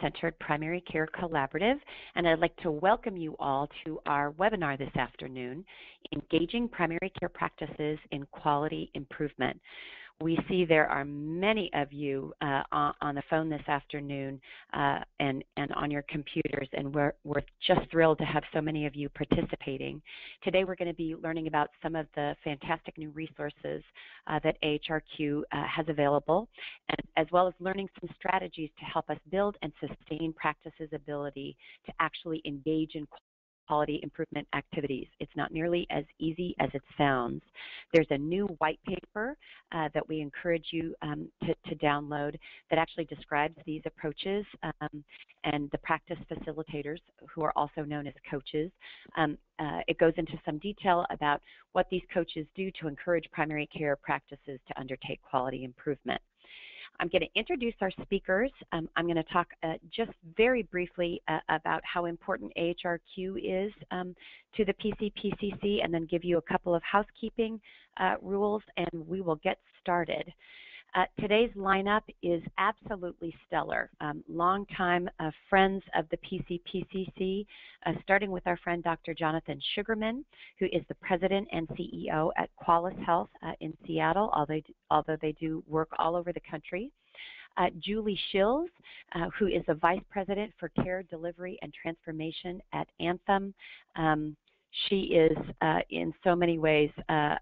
Centered Primary Care Collaborative, and I'd like to welcome you all to our webinar this afternoon, Engaging Primary Care Practices in Quality Improvement we see there are many of you uh, on, on, the phone this afternoon uh, and, and on your computers, and we're, we're just thrilled to have so many of you participating. Today we're going to be learning about some of the fantastic new resources uh, that AHRQ uh, has available, and, as well as learning some strategies to help us build and sustain practices' ability to actually engage in quality improvement activities. It's not nearly as easy as it sounds. There's a new white paper uh, that we encourage you um, to, to, download that actually describes these approaches um, and the practice facilitators, who are also known as coaches. Um, uh, it goes into some detail about what these coaches do to encourage primary care practices to undertake quality improvement. I'm going to introduce our speakers. Um, I'm going to talk uh, just very briefly uh, about how important AHRQ is um, to the PCPCC and then give you a couple of housekeeping uh, rules and we will get started. Uh, today's lineup is absolutely stellar. Um, longtime uh, friends of the PCPCC, uh, starting with our friend Dr. Jonathan Sugarman, who is the president and CEO at Qualis Health uh, in Seattle, although although they do work all over the country. Uh, Julie Schilz, uh, who is the Vice President for Care Delivery and Transformation at Anthem. Um, she is, uh, in so many ways, uh,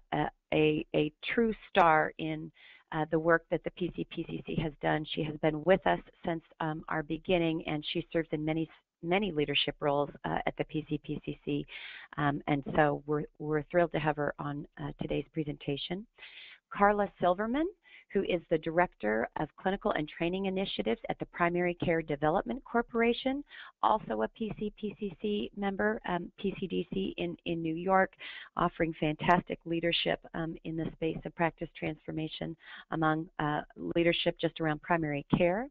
a, a, true star in uh, the work that the PCPCC has done. She has been with us since um, our beginning, and she serves in many many leadership roles uh, at the PCPCC, um, and so we're, we're thrilled to have her on uh, today's presentation. Carla Silverman who is the Director of Clinical and Training Initiatives at the Primary Care Development Corporation, also a PCPCC member, um, PCDC in, in New York, offering fantastic leadership um, in the space of practice transformation among uh, leadership just around primary care.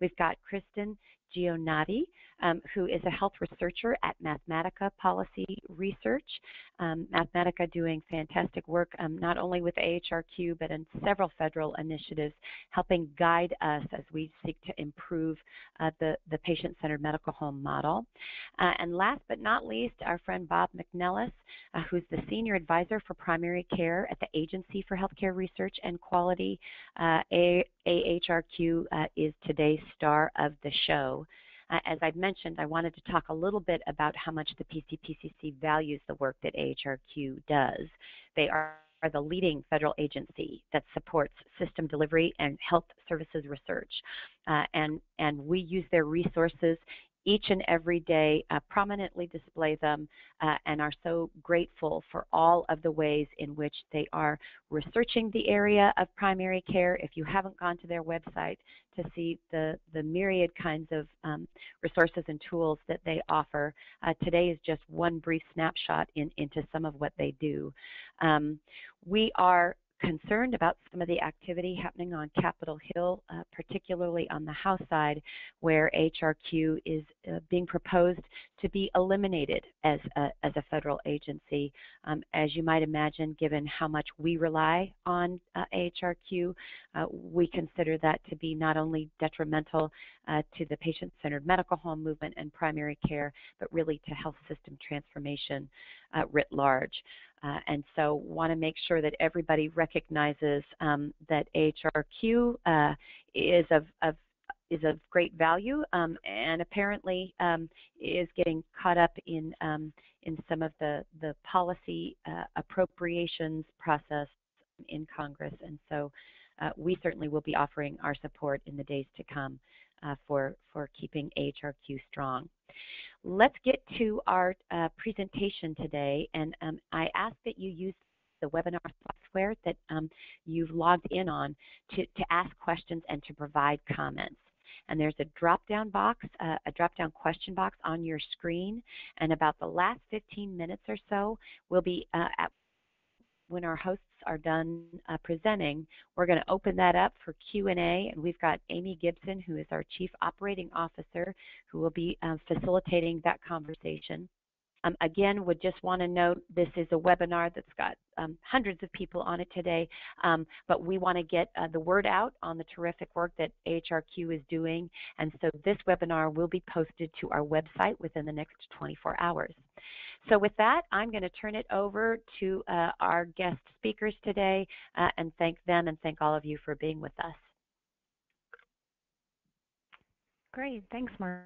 We've got Kristen Geonnotti, um, who is a health researcher at Mathematica Policy Research. Um, Mathematica doing fantastic work um, not only with AHRQ but in several federal initiatives helping guide us as we seek to improve uh, the, the patient-centered medical home model. Uh, and last but not least, our friend Bob McNellis, uh, who's the Senior Advisor for Primary Care at the Agency for Healthcare Research and Quality. Uh, AHRQ uh, is today's star of the show. As I've mentioned, I wanted to talk a little bit about how much the PCPCC values the work that AHRQ does. They are are the leading federal agency that supports system delivery and health services research. Uh, and, and we use their resources each and every day uh, prominently display them uh, and are so grateful for all of the ways in which they are researching the area of primary care. If you haven't gone to their website to see the, the myriad kinds of um, resources and tools that they offer, uh, today is just one brief snapshot in, into some of what they do. Um, we are concerned about some of the activity happening on Capitol Hill, uh, particularly on the House side, where HRQ is uh, being proposed to be eliminated as a, as a federal agency. Um, as you might imagine, given how much we rely on uh, AHRQ, uh, we consider that to be not only detrimental uh, to the patient-centered medical home movement and primary care, but really to health system transformation uh, writ large. Uh, and so want to make sure that everybody recognizes um, that AHRQ uh, is of, of, is of great value um, and apparently um, is getting caught up in um, in some of the the policy uh, appropriations process in Congress and so uh, we certainly will be offering our support in the days to come uh, for for keeping AHRQ strong. Let's get to our uh, presentation today, and um, I ask that you use the webinar software that um, you've logged in on to, to ask questions and to provide comments. And there's a drop-down box, uh, a drop-down question box on your screen. And about the last 15 minutes or so, we'll be uh, at when our hosts are done uh, presenting, we're going to open that up for Q&A, and we've got Amy Gibson, who is our Chief Operating Officer, who will be uh, facilitating that conversation. Um, again, would just want to note this is a webinar that's got um, hundreds of people on it today, um, but we want to get uh, the word out on the terrific work that AHRQ is doing, and so this webinar will be posted to our website within the next 24 hours. So with that, I'm going to turn it over to uh, our guest speakers today uh, and thank them and thank all of you for being with us. Great, thanks, Mark.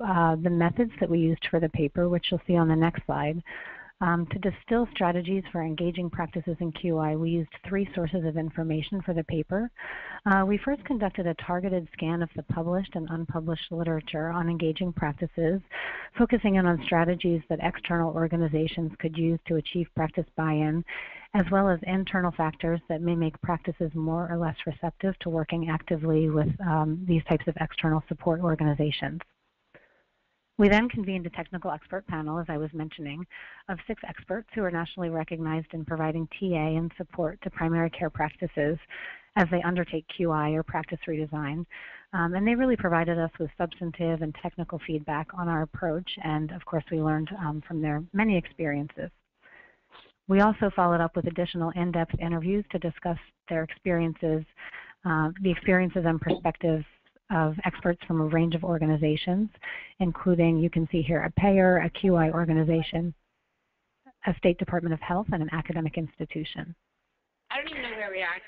Uh, the methods that we used for the paper, which you'll see on the next slide. Um, to distill strategies for engaging practices in QI, we used three sources of information for the paper. Uh, we first conducted a targeted scan of the published and unpublished literature on engaging practices, focusing in on strategies that external organizations could use to achieve practice buy-in, as well as internal factors that may make practices more or less receptive to working actively with um, these types of external support organizations. We then convened a technical expert panel, as I was mentioning, of six experts who are nationally recognized in providing TA and support to primary care practices as they undertake QI or practice redesign. Um, and they really provided us with substantive and technical feedback on our approach, and of course we learned um, from their many experiences. We also followed up with additional in-depth interviews to discuss their experiences, uh, the experiences and perspectives of experts from a range of organizations, including, you can see here, a payer, a QI organization, a State Department of Health, and an academic institution. I don't even know where we are.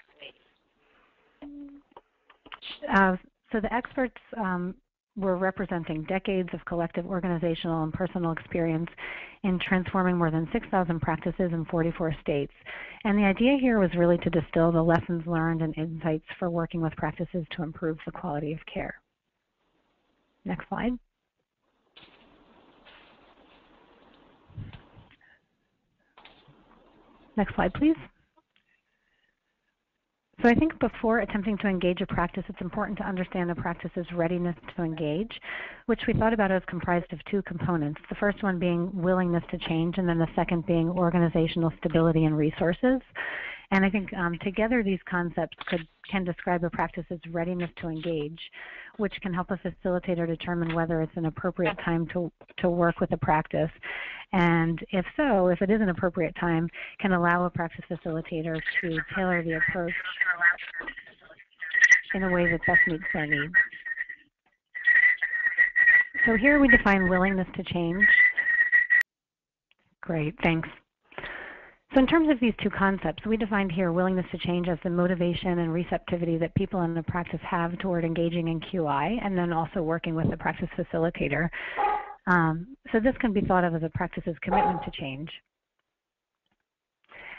Uh, so the experts um, were representing decades of collective organizational and personal experience in transforming more than 6,000 practices in 44 states. And the idea here was really to distill the lessons learned and insights for working with practices to improve the quality of care. Next slide. Next slide, please. So I think before attempting to engage a practice, it's important to understand the practice's readiness to engage, which we thought about as comprised of two components. The first one being willingness to change, and then the second being organizational stability and resources. And I think um, together these concepts could, can describe a practice's readiness to engage, which can help a facilitator determine whether it's an appropriate time to, to work with a practice. And if so, if it is an appropriate time, can allow a practice facilitator to tailor the approach in a way that best meets their needs. So here we define willingness to change. Great, thanks. So in terms of these two concepts, we defined here willingness to change as the motivation and receptivity that people in the practice have toward engaging in QI and then also working with the practice facilitator. Um, so this can be thought of as a practice's commitment to change.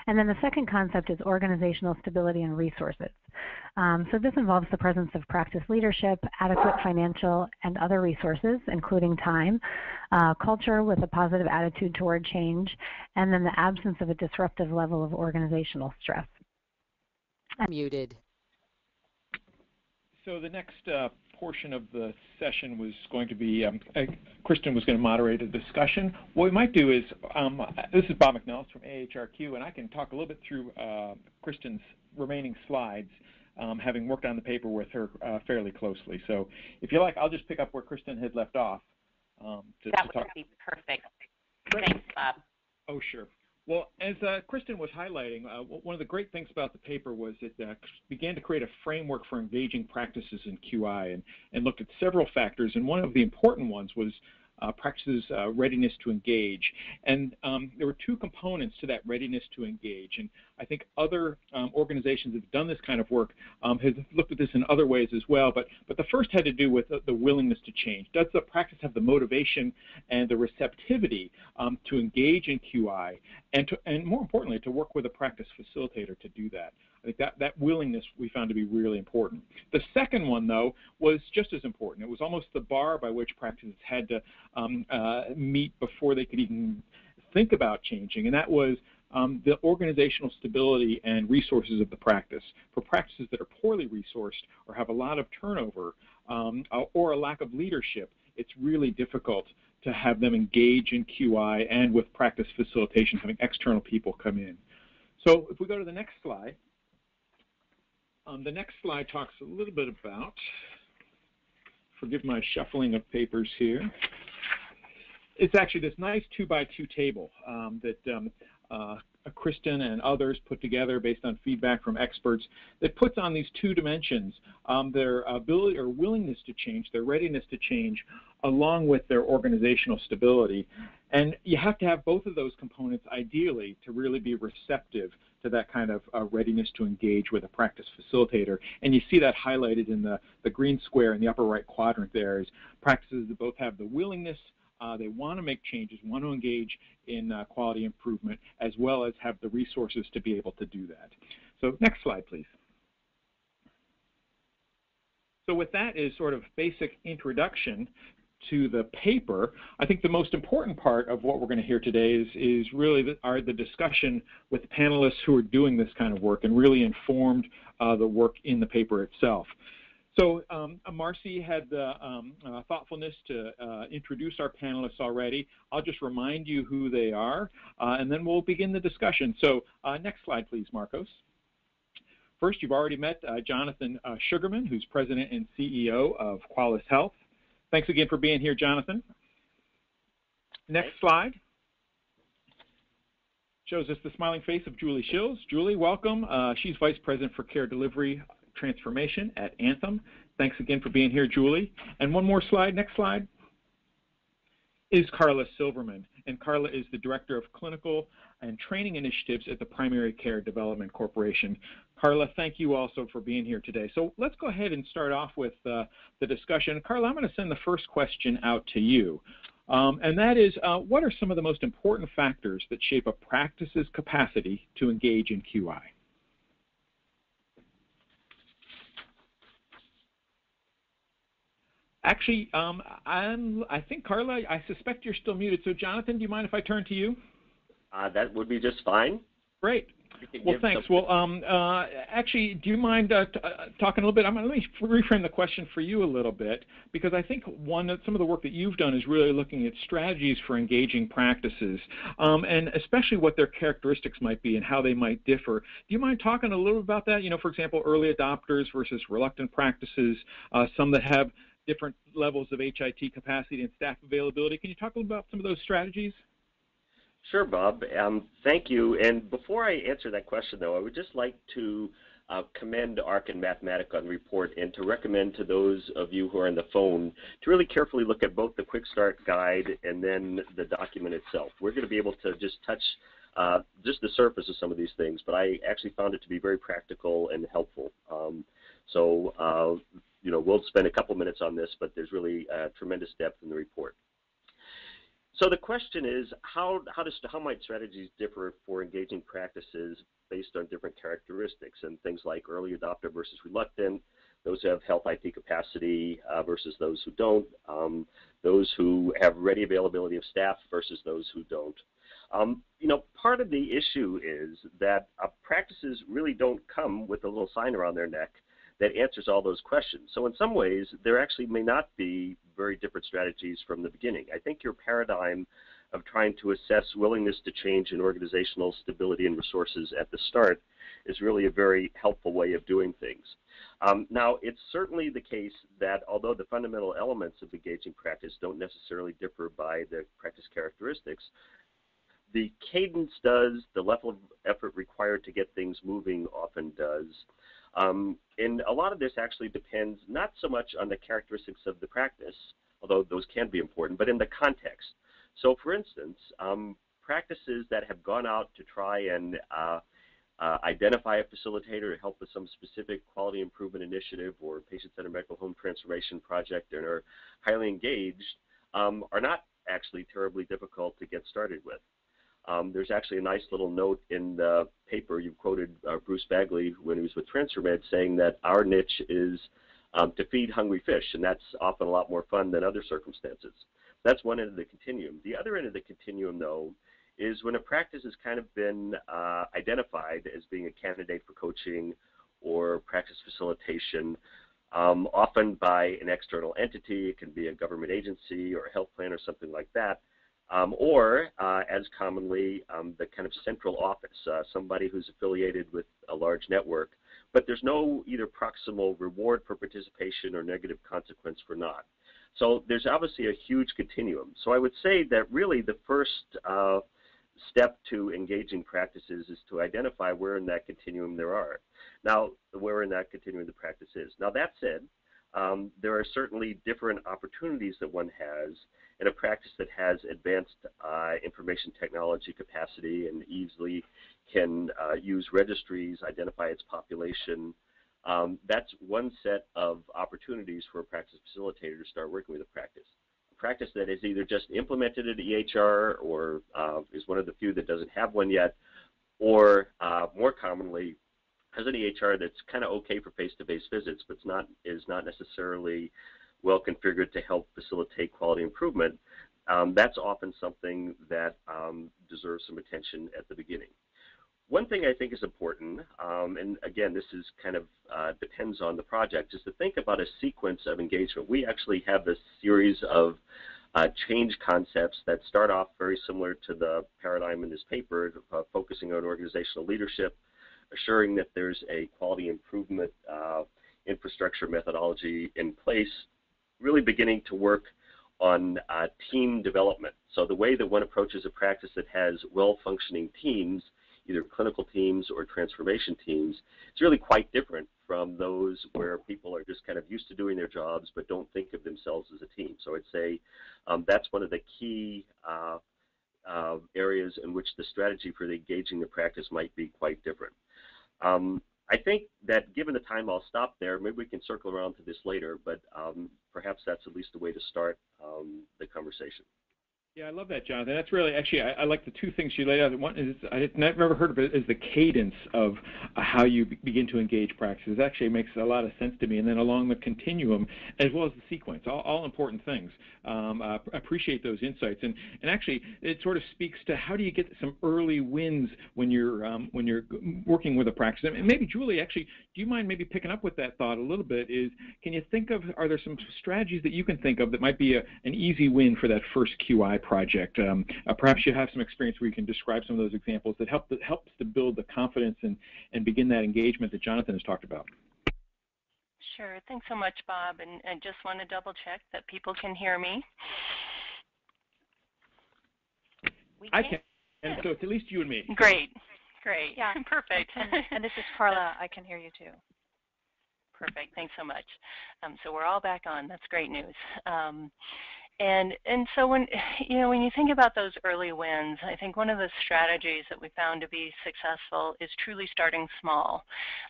And then the second concept is organizational stability and resources. Um, so this involves the presence of practice leadership, adequate financial and other resources, including time, uh, culture with a positive attitude toward change, and then the absence of a disruptive level of organizational stress. Muted. So the next uh, portion of the session was going to be, um, uh, Kristen was going to moderate a discussion. What we might do is, um, this is Bob McNellis from AHRQ, and I can talk a little bit through uh, Kristen's remaining slides, um, having worked on the paper with her uh, fairly closely. So if you like, I'll just pick up where Kristen had left off. Um, to, that to would be perfect. Thanks, Bob. Oh, sure. Well, as uh, Kristen was highlighting, uh, one of the great things about the paper was it uh, began to create a framework for engaging practices in QI and, and looked at several factors. And one of the important ones was uh, practices uh, readiness to engage. And um, there were two components to that readiness to engage. And I think other um, organizations that have done this kind of work um, have looked at this in other ways as well. But, but the first had to do with the, the willingness to change. Does the practice have the motivation and the receptivity um, to engage in QI and, to, and more importantly, to work with a practice facilitator to do that? I think that, that willingness we found to be really important. The second one, though, was just as important. It was almost the bar by which practices had to um, uh, meet before they could even think about changing, and that was um, the organizational stability and resources of the practice. For practices that are poorly resourced or have a lot of turnover um, or a lack of leadership, it's really difficult to have them engage in QI and with practice facilitation, having external people come in. So if we go to the next slide, um, the next slide talks a little bit about, forgive my shuffling of papers here. It's actually this nice two by two table um, that um, uh, Kristen and others put together based on feedback from experts that puts on these two dimensions um, their ability or willingness to change, their readiness to change, along with their organizational stability. And you have to have both of those components ideally to really be receptive to that kind of uh, readiness to engage with a practice facilitator. And you see that highlighted in the, the green square in the upper right quadrant there is practices that both have the willingness uh, they want to make changes, want to engage in uh, quality improvement, as well as have the resources to be able to do that. So next slide, please. So with that is sort of basic introduction to the paper, I think the most important part of what we're going to hear today is, is really the, are the discussion with panelists who are doing this kind of work and really informed uh, the work in the paper itself. So um, Marci had the um, uh, thoughtfulness to uh, introduce our panelists already. I'll just remind you who they are, uh, and then we'll begin the discussion. So uh, next slide, please, Marcos. First, you've already met uh, Jonathan uh, Sugarman, who's President and CEO of Qualis Health. Thanks again for being here, Jonathan. Next slide. shows us the smiling face of Julie Schilz. Julie, welcome. Uh, she's Vice President for Care Delivery Transformation at Anthem. Thanks again for being here, Julie. And one more slide, next slide, is Carla Silverman. And Carla is the Director of Clinical and Training Initiatives at the Primary Care Development Corporation. Carla, thank you also for being here today. So let's go ahead and start off with uh, the discussion. Carla, I'm going to send the first question out to you. Um, and that is, uh, what are some of the most important factors that shape a practice's capacity to engage in QI? Actually, um, i think, Carla, I suspect you're still muted. So, Jonathan, do you mind if I turn to you? Uh, that would be just fine. Great. Well, thanks. Well, um, uh, actually, do you mind uh, uh, talking a little bit? I'm let me reframe the question for you a little bit because I think one some of the work that you've done is really looking at strategies for engaging practices, um, and especially what their characteristics might be and how they might differ. Do you mind talking a little bit about that? You know, for example, early adopters versus reluctant practices, uh, some that have different levels of HIT capacity and staff availability. Can you talk a little about some of those strategies? Sure, Bob. Um, thank you. And before I answer that question, though, I would just like to uh, commend AHRQ and Mathematica on the report and to recommend to those of you who are on the phone to really carefully look at both the Quick Start Guide and then the document itself. We're going to be able to just touch uh, just the surface of some of these things, but I actually found it to be very practical and helpful. Um, so, uh, you know, we'll spend a couple minutes on this, but there's really tremendous depth in the report. So the question is, how, how, does, how might strategies differ for engaging practices based on different characteristics and things like early adopter versus reluctant, those who have health IT capacity uh, versus those who don't, um, those who have ready availability of staff versus those who don't. Um, you know, part of the issue is that uh, practices really don't come with a little sign around their neck that answers all those questions. So in some ways, there actually may not be very different strategies from the beginning. I think your paradigm of trying to assess willingness to change in organizational stability and resources at the start is really a very helpful way of doing things. Um, now, it's certainly the case that although the fundamental elements of engaging practice don't necessarily differ by the practice characteristics, the cadence does, the level of effort required to get things moving often does. Um, and a lot of this actually depends not so much on the characteristics of the practice, although those can be important, but in the context. So for instance, um, practices that have gone out to try and uh, uh, identify a facilitator to help with some specific quality improvement initiative or patient-centered medical home transformation project and are highly engaged um, are not actually terribly difficult to get started with. Um, there's actually a nice little note in the paper you quoted uh, Bruce Bagley when he was with TransforMED saying that our niche is um, to feed hungry fish, and that's often a lot more fun than other circumstances. That's one end of the continuum. The other end of the continuum, though, is when a practice has kind of been uh, identified as being a candidate for coaching or practice facilitation, um, often by an external entity. It can be a government agency or a health plan or something like that um, or uh, as commonly um, the kind of central office, uh, somebody who's affiliated with a large network, but there's no either proximal reward for participation or negative consequence for not. So there's obviously a huge continuum. So I would say that really the first uh, step to engaging practices is to identify where in that continuum there are. Now, where in that continuum the practice is. Now that said, um, there are certainly different opportunities that one has in a practice that has advanced uh, information technology capacity and easily can uh, use registries, identify its population. Um, that's one set of opportunities for a practice facilitator to start working with a practice. A practice that is either just implemented at EHR or uh, is one of the few that doesn't have one yet, or uh, more commonly has an EHR that's kind of okay for face-to-face -face visits, but not, is not necessarily well configured to help facilitate quality improvement, um, that's often something that um, deserves some attention at the beginning. One thing I think is important, um, and again, this is kind of uh, depends on the project, is to think about a sequence of engagement. We actually have a series of uh, change concepts that start off very similar to the paradigm in this paper, uh, focusing on organizational leadership, assuring that there's a quality improvement uh, infrastructure methodology in place really beginning to work on uh, team development. So the way that one approaches a practice that has well-functioning teams, either clinical teams or transformation teams, it's really quite different from those where people are just kind of used to doing their jobs but don't think of themselves as a team. So I'd say um, that's one of the key uh, uh, areas in which the strategy for the engaging the practice might be quite different. Um, I think that given the time, I'll stop there. Maybe we can circle around to this later, but um, perhaps that's at least a way to start um, the conversation. Yeah, I love that, Jonathan. That's really actually I, I, like the two things you laid out. One is I had never heard of it is the cadence of uh, how you begin to engage practices. Actually makes a lot of sense to me. And then along the continuum, as well as the sequence, all, all important things. Um, appreciate those insights. And and actually, it sort of speaks to how do you get some early wins when you're um, when you're working with a practice. And maybe Julie, actually, do you mind maybe picking up with that thought a little bit? Is can you think of are there some strategies that you can think of that might be a, an easy win for that first QI project. Um, uh, perhaps you have some experience where you can describe some of those examples that help that helps to build the confidence and, and begin that engagement that Jonathan has talked about. Sure. Thanks so much, Bob. And, and just want to double check that people can hear me. We I can. And so it's at least you and me. Great. Great. Yeah. Perfect. And, and this is Carla. I can hear you too. Perfect. Thanks so much. Um, so we're all back on. That's great news. Um, and and so when you know when you think about those early wins, I think one of the strategies that we found to be successful is truly starting small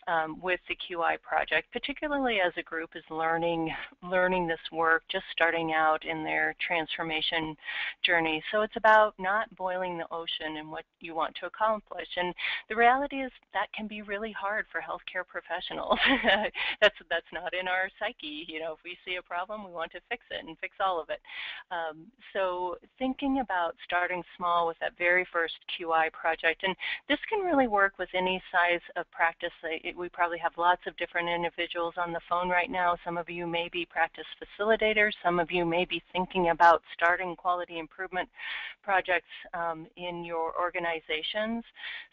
um, with the QI project, particularly as a group is learning learning this work, just starting out in their transformation journey. So it's about not boiling the ocean and what you want to accomplish. And the reality is that can be really hard for healthcare professionals. that's that's not in our psyche. You know, if we see a problem, we want to fix it and fix all of it. Um, so thinking about starting small with that very first QI project, and this can really work with any size of practice. We probably have lots of different individuals on the phone right now. Some of you may be practice facilitators. Some of you may be thinking about starting quality improvement projects um, in your organizations.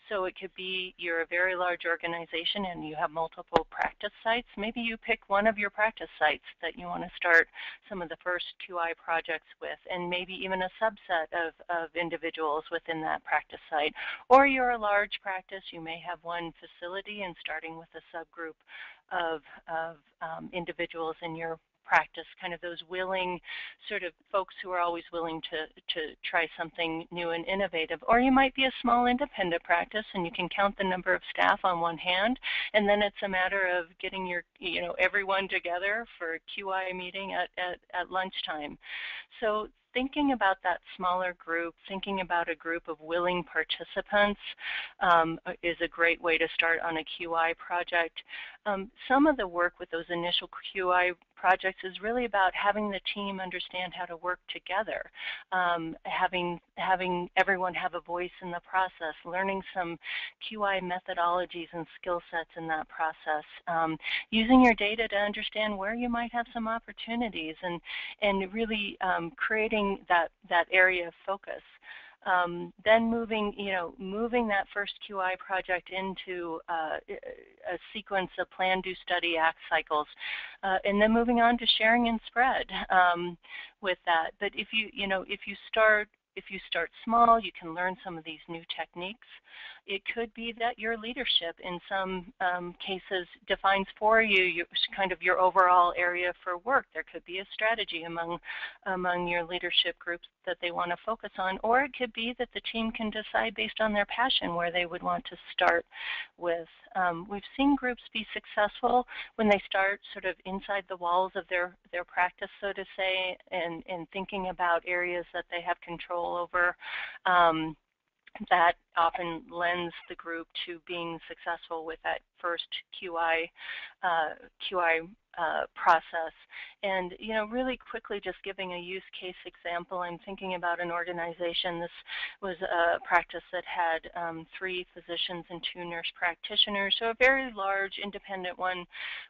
So it could be you're a very large organization and you have multiple practice sites. Maybe you pick one of your practice sites that you want to start some of the first QI projects with, and maybe even a subset of, of individuals within that practice site. Or you're a large practice, you may have one facility and starting with a subgroup of, of um, individuals in your practice, kind of those willing sort of folks who are always willing to, to try something new and innovative. Or you might be a small independent practice and you can count the number of staff on one hand, and then it's a matter of getting your, you know, everyone together for a QI meeting at, at, at lunchtime. So thinking about that smaller group, thinking about a group of willing participants um, is a great way to start on a QI project. Um, some of the work with those initial QI projects is really about having the team understand how to work together, um, having having everyone have a voice in the process, learning some QI methodologies and skill sets in that process, um, using your data to understand where you might have some opportunities, and and really um, creating that that area of focus. Um, then moving, you know, moving that first QI project into uh, a sequence of plan, do, study, act cycles, uh, and then moving on to sharing and spread um, with that. But if you, you know, if you start if you start small, you can learn some of these new techniques. It could be that your leadership in some um, cases defines for you your, kind of your overall area for work. There could be a strategy among, among your leadership groups that they want to focus on, or it could be that the team can decide based on their passion where they would want to start with. Um, we've seen groups be successful when they start sort of inside the walls of their, their practice, so to say, and, and thinking about areas that they have control over. Um, that often lends the group to being successful with that first QI uh, QI uh, process. And you know, really quickly, just giving a use case example. I'm thinking about an organization. This was a practice that had um, three physicians and two nurse practitioners, so a very large, independent one,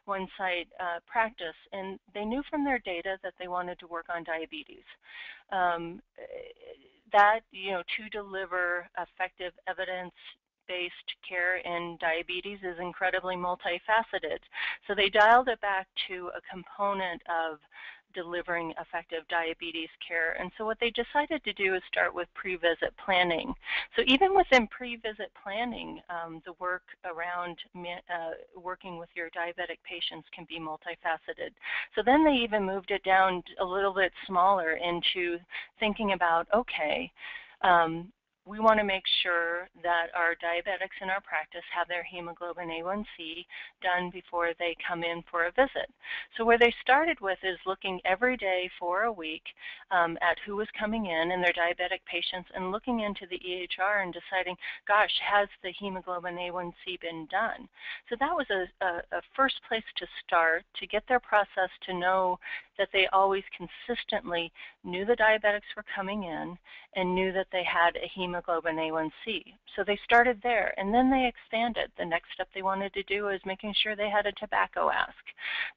one site uh, practice. And they knew from their data that they wanted to work on diabetes. Um, that, you know, to deliver effective evidence-based care in diabetes is incredibly multifaceted. So they dialed it back to a component of delivering effective diabetes care. And so what they decided to do is start with pre-visit planning. So even within pre-visit planning, um, the work around uh, working with your diabetic patients can be multifaceted. So then they even moved it down a little bit smaller into thinking about, okay, um, we want to make sure that our diabetics in our practice have their hemoglobin A1C done before they come in for a visit. So where they started with is looking every day for a week um, at who was coming in and their diabetic patients and looking into the EHR and deciding, gosh, has the hemoglobin A1C been done? So that was a, a, a first place to start to get their process to know that they always consistently knew the diabetics were coming in and knew that they had a hemoglobin A1C. So they started there and then they expanded. The next step they wanted to do is making sure they had a tobacco ask.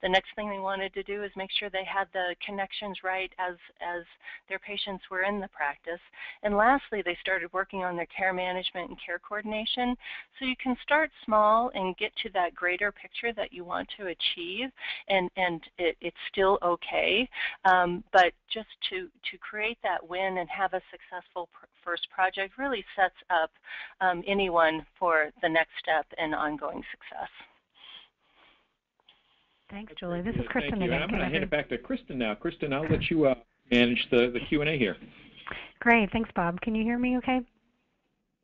The next thing they wanted to do is make sure they had the connections right as, as their patients were in the practice. And lastly, they started working on their care management and care coordination. So you can start small and get to that greater picture that you want to achieve and, and it, it's still okay. Um, but just to, to create that win and have a successful first project really sets up um, anyone for the next step and ongoing success. Thanks, Julie. This is Kristen Thank you. again. I'm going to hand it back to Kristen now. Kristen, I'll let you uh, manage the, the Q&A here. Great. Thanks, Bob. Can you hear me okay?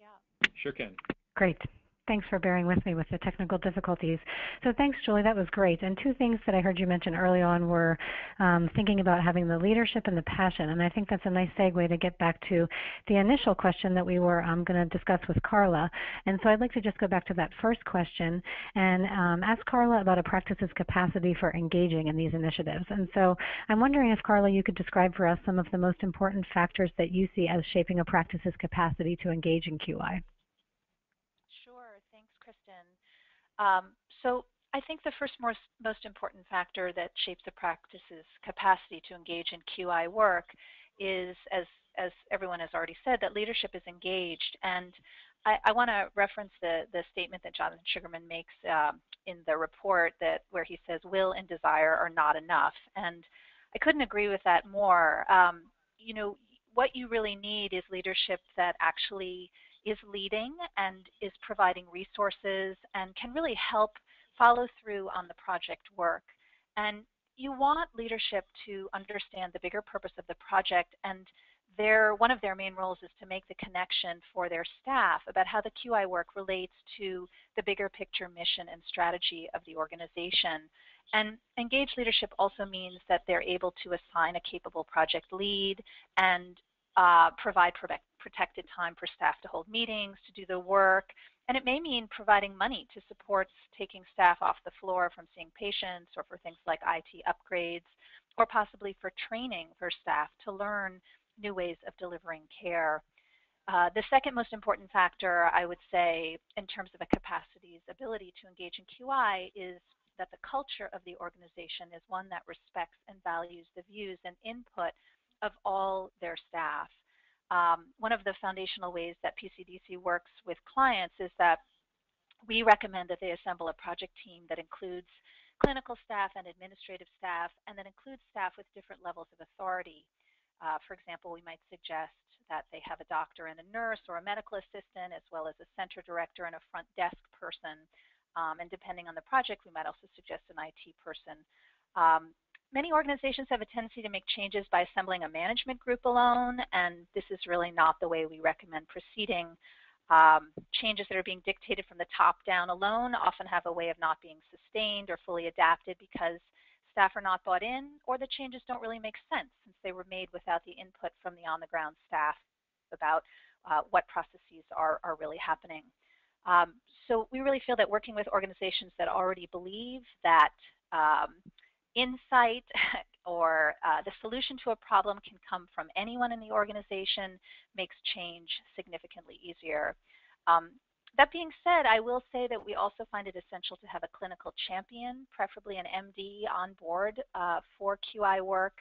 Yeah. Sure can. Great. Thanks for bearing with me with the technical difficulties. So thanks, Julie. That was great. And two things that I heard you mention early on were um, thinking about having the leadership and the passion. And I think that's a nice segue to get back to the initial question that we were um, going to discuss with Carla. And so I'd like to just go back to that first question and um, ask Carla about a practice's capacity for engaging in these initiatives. And so I'm wondering if, Carla, you could describe for us some of the most important factors that you see as shaping a practice's capacity to engage in QI. Um, so I think the first most, most important factor that shapes a practice's capacity to engage in QI work is, as, as everyone has already said, that leadership is engaged. And I, I want to reference the, the statement that Jonathan Sugarman makes um, in the report that where he says will and desire are not enough. And I couldn't agree with that more. Um, you know, what you really need is leadership that actually is leading and is providing resources and can really help follow through on the project work. And you want leadership to understand the bigger purpose of the project and their, one of their main roles is to make the connection for their staff about how the QI work relates to the bigger picture mission and strategy of the organization. And engaged leadership also means that they're able to assign a capable project lead and uh, provide protected time for staff to hold meetings, to do the work, and it may mean providing money to support taking staff off the floor from seeing patients or for things like IT upgrades, or possibly for training for staff to learn new ways of delivering care. Uh, the second most important factor, I would say, in terms of a capacity's ability to engage in QI is that the culture of the organization is one that respects and values the views and input of all their staff. Um, one of the foundational ways that PCDC works with clients is that we recommend that they assemble a project team that includes clinical staff and administrative staff, and that includes staff with different levels of authority. Uh, for example, we might suggest that they have a doctor and a nurse or a medical assistant, as well as a center director and a front desk person. Um, and depending on the project, we might also suggest an IT person. Um, many organizations have a tendency to make changes by assembling a management group alone, and this is really not the way we recommend proceeding. Um, changes that are being dictated from the top down alone often have a way of not being sustained or fully adapted because staff are not bought in or the changes don't really make sense since they were made without the input from the on the ground staff about uh, what processes are, are really happening. Um, so we really feel that working with organizations that already believe that um, insight or uh, the solution to a problem can come from anyone in the organization makes change significantly easier. Um, that being said, I will say that we also find it essential to have a clinical champion, preferably an MD on board uh, for QI work.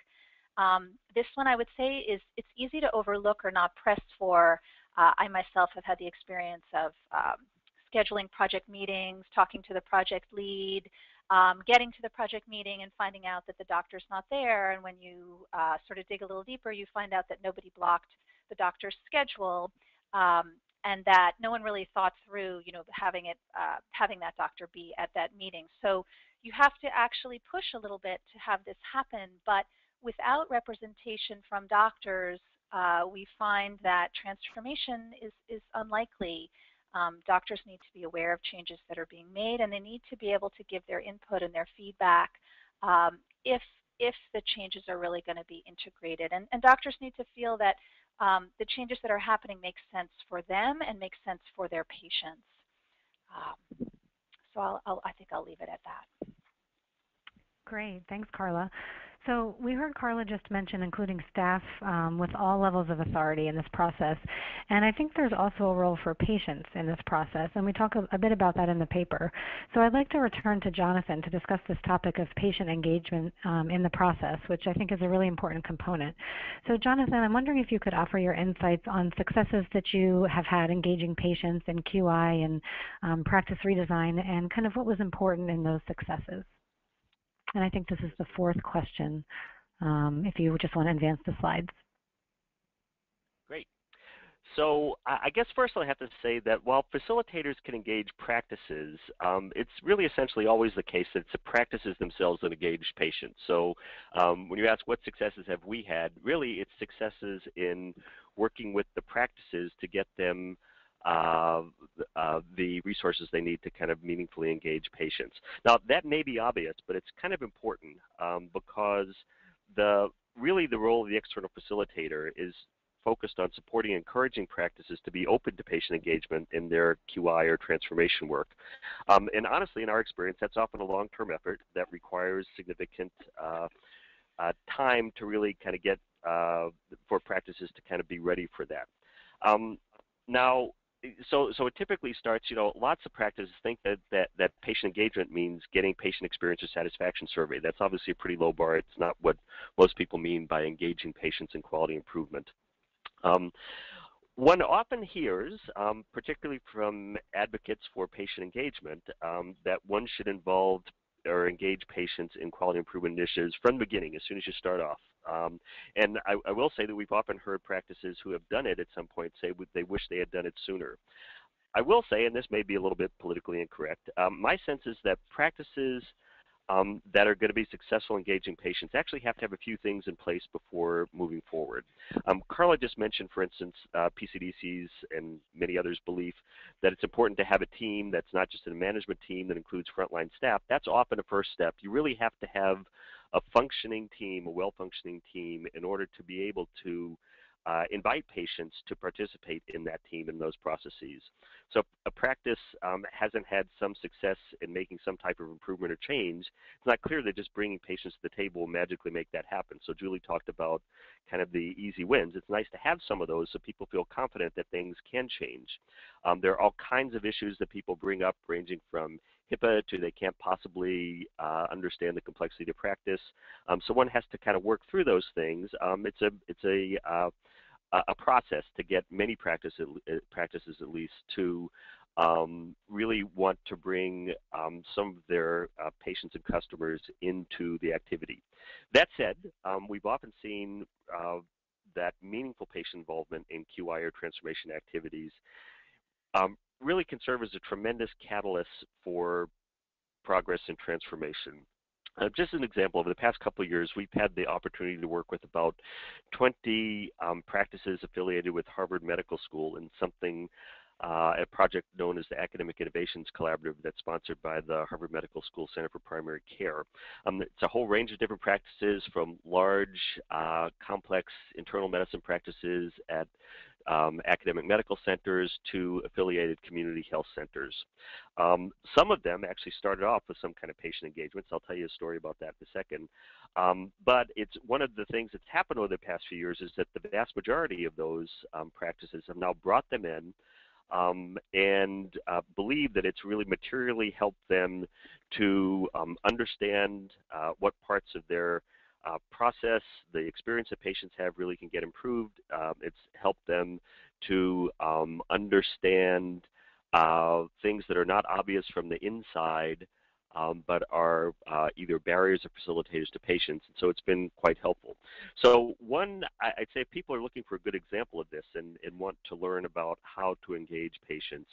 Um, this one I would say is it's easy to overlook or not press for. Uh, I myself have had the experience of um, scheduling project meetings, talking to the project lead, um, getting to the project meeting and finding out that the doctor's not there. And when you uh, sort of dig a little deeper, you find out that nobody blocked the doctor's schedule. Um, and that no one really thought through, you know, having it, uh, having that doctor be at that meeting. So you have to actually push a little bit to have this happen. But without representation from doctors, uh, we find that transformation is, is unlikely. Um, doctors need to be aware of changes that are being made, and they need to be able to give their input and their feedback um, if if the changes are really going to be integrated. And, and, doctors need to feel that um, the changes that are happening make sense for them and make sense for their patients. Um, so I'll, I'll, I think I'll leave it at that. Great, thanks, Carla. So we heard Carla just mention including staff um, with all levels of authority in this process. And I think there's also a role for patients in this process, and we talk a, a, bit about that in the paper. So I'd like to return to Jonathan to discuss this topic of patient engagement um, in the process, which I think is a really important component. So Jonathan, I'm wondering if you could offer your insights on successes that you have had engaging patients in QI and um, practice redesign, and kind of what was important in those successes. And I think this is the fourth question, um, if you just want to advance the slides. Great. So I guess first I have to say that while facilitators can engage practices, um, it's really essentially always the case that it's the practices themselves that engage patients. So um, when you ask what successes have we had, really it's successes in working with the practices to get them uh, uh, the resources they need to kind of meaningfully engage patients. Now that may be obvious, but it's kind of important um, because the really the role of the external facilitator is focused on supporting and encouraging practices to be open to patient engagement in their QI or transformation work. Um, and honestly, in our experience, that's often a long-term effort that requires significant uh, uh, time to really kind of get uh, for practices to kind of be ready for that. Um, now, so so it typically starts you know lots of practices think that, that that patient engagement means getting patient experience or satisfaction survey. That's obviously a pretty low bar. It's not what most people mean by engaging patients in quality improvement. Um, one often hears, um, particularly from advocates for patient engagement, um, that one should involve or engage patients in quality improvement initiatives from the beginning, as soon as you start off. Um, and I, I, will say that we've often heard practices who have done it at some point say they wish they had done it sooner. I will say, and this may be a little bit politically incorrect, um, my sense is that practices um, that are going to be successful engaging patients actually have to have a few things in place before moving forward. Um, Carla just mentioned, for instance, uh, PCDC's and many others' belief that it's important to have a team that's not just a management team that includes frontline staff. That's often a first step. You really have to have a functioning team, a well-functioning team, in order to be able to uh, invite patients to participate in that team in those processes. So a practice um, hasn't had some success in making some type of improvement or change, it's not clear that just bringing patients to the table will magically make that happen. So Julie talked about kind of the easy wins. It's nice to have some of those so people feel confident that things can change. Um, there are all kinds of issues that people bring up ranging from HIPAA to they can't possibly uh, understand the complexity of practice. Um, so one has to kind of work through those things. Um, it's a it's a uh, a process to get many uh, practices at least to um, really want to bring um, some of their uh, patients and customers into the activity. That said, um, we've often seen uh, that meaningful patient involvement in QI or transformation activities um, really can serve as a tremendous catalyst for progress and transformation. Uh, just an example, over the past couple of years, we've had the opportunity to work with about 20 um, practices affiliated with Harvard Medical School in something, uh, a project known as the Academic Innovations Collaborative that's sponsored by the Harvard Medical School Center for Primary Care. Um, it's a whole range of different practices from large, uh, complex internal medicine practices at um, academic medical centers to affiliated community health centers. Um, some of them actually started off with some kind of patient engagements. I'll tell you a story about that in a second. Um, but it's one of the things that's happened over the past few years is that the vast majority of those um, practices have now brought them in um, and uh, believe that it's really materially helped them to um, understand uh, what parts of their uh, process, the experience that patients have really can get improved. Uh, it's helped them to um, understand uh, things that are not obvious from the inside um, but are uh, either barriers or facilitators to patients. And so it's been quite helpful. So one, I'd say people are looking for a good example of this and, and want to learn about how to engage patients,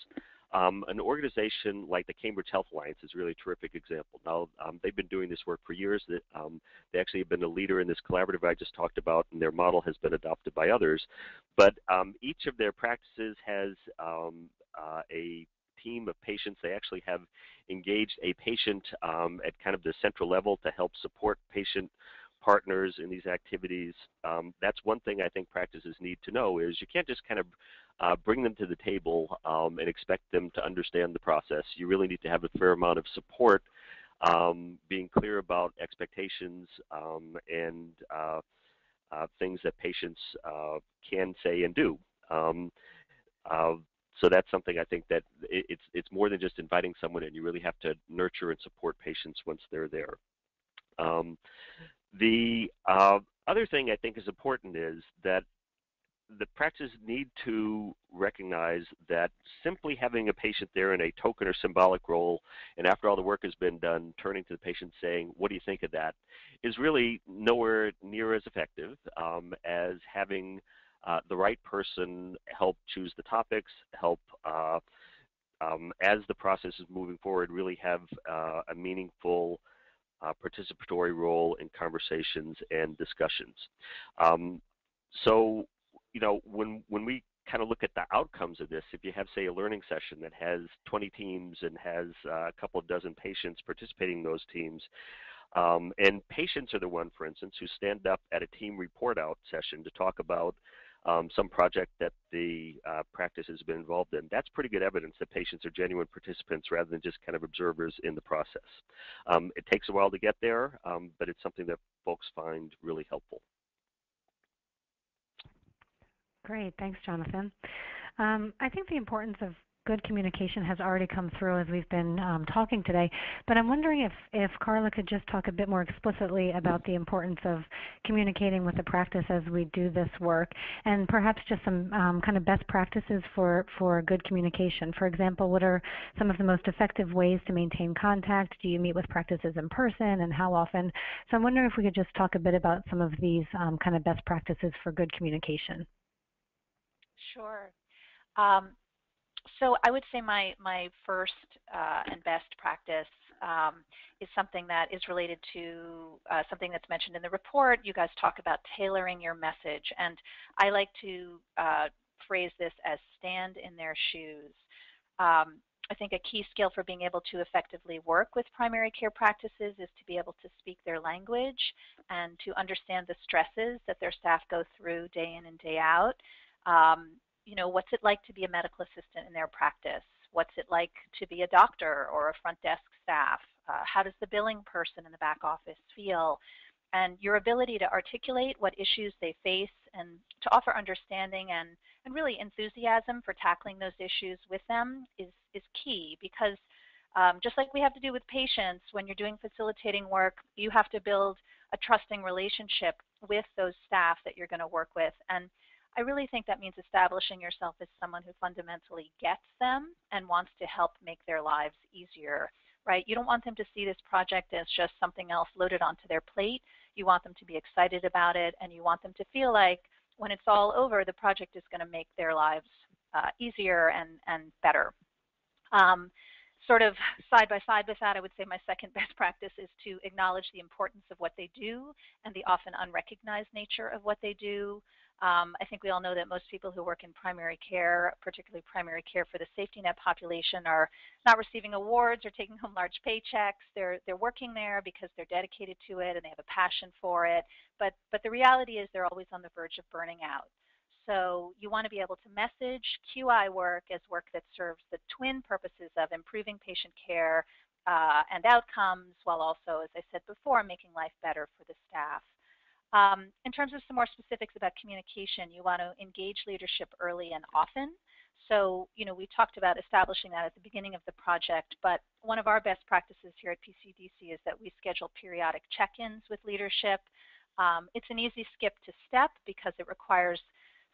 um, an organization like the Cambridge Health Alliance is really terrific example. Now, um, they've been doing this work for years. That um, They actually have been a leader in this collaborative I just talked about, and their model has been adopted by others. But um, each of their practices has um, uh, a team of patients. They actually have engaged a patient um, at kind of the central level to help support patient partners in these activities. Um, that's one thing I think practices need to know is you can't just kind of uh, bring them to the table um, and expect them to understand the process. You really need to have a fair amount of support, um, being clear about expectations um, and uh, uh, things that patients uh, can say and do. Um, uh, so that's something I think that it's it's more than just inviting someone in. You really have to nurture and support patients once they're there. Um, the uh, other thing I think is important is that the practices need to recognize that simply having a patient there in a token or symbolic role, and after all the work has been done, turning to the patient saying, what do you think of that, is really nowhere near as effective um, as having uh, the right person help choose the topics, help uh, um, as the process is moving forward, really have uh, a meaningful uh, participatory role in conversations and discussions. Um, so you know, when when we kind of look at the outcomes of this, if you have, say, a learning session that has 20 teams and has uh, a couple of dozen patients participating in those teams, um, and patients are the one, for instance, who stand up at a team report out session to talk about um, some project that the uh, practice has been involved in. That's pretty good evidence that patients are genuine participants rather than just kind of observers in the process. Um, it takes a while to get there, um, but it's something that folks find really helpful. Great, thanks, Jonathan. Um, I think the importance of good communication has already come through as we've been um, talking today. But I'm wondering if, if Carla could just talk a bit more explicitly about the importance of communicating with the practice as we do this work, and perhaps just some um, kind of best practices for, for good communication. For example, what are some of the most effective ways to maintain contact? Do you meet with practices in person, and how often? So I'm wondering if we could just talk a bit about some of these um, kind of best practices for good communication. Sure. Um, so I would say my, my first uh, and best practice um, is something that is related to uh, something that's mentioned in the report. You guys talk about tailoring your message, and I like to uh, phrase this as stand in their shoes. Um, I think a key skill for being able to effectively work with primary care practices is to be able to speak their language and to understand the stresses that their staff go through day in and day out. Um, you know, what's it like to be a medical assistant in their practice? What's it like to be a doctor or a front desk staff? Uh, how does the billing person in the back office feel? And your ability to articulate what issues they face and to offer understanding and, and really enthusiasm for tackling those issues with them is, is key because um, just like we have to do with patients, when you're doing facilitating work, you have to build a trusting relationship with those staff that you're going to work with. And I really think that means establishing yourself as someone who fundamentally gets them and wants to help make their lives easier, right? You don't want them to see this project as just something else loaded onto their plate. You want them to be excited about it and you want them to feel like when it's all over, the project is going to make their lives uh, easier and, and better. Um, sort of side by side with that, I would say my second best practice is to acknowledge the importance of what they do and the often unrecognized nature of what they do. Um, I think we all know that most people who work in primary care, particularly primary care for the safety net population, are not receiving awards or taking home large paychecks. They're, they're working there because they're dedicated to it and they have a passion for it. But, but the reality is they're always on the verge of burning out. So you want to be able to message QI work as work that serves the twin purposes of improving patient care uh, and outcomes, while also, as I said before, making life better for the staff. Um, in terms of some more specifics about communication, you want to engage leadership early and often. So, you know, we talked about establishing that at the beginning of the project, but one of our best practices here at PCDC is that we schedule periodic check-ins with leadership. Um, it's an easy skip to step because it requires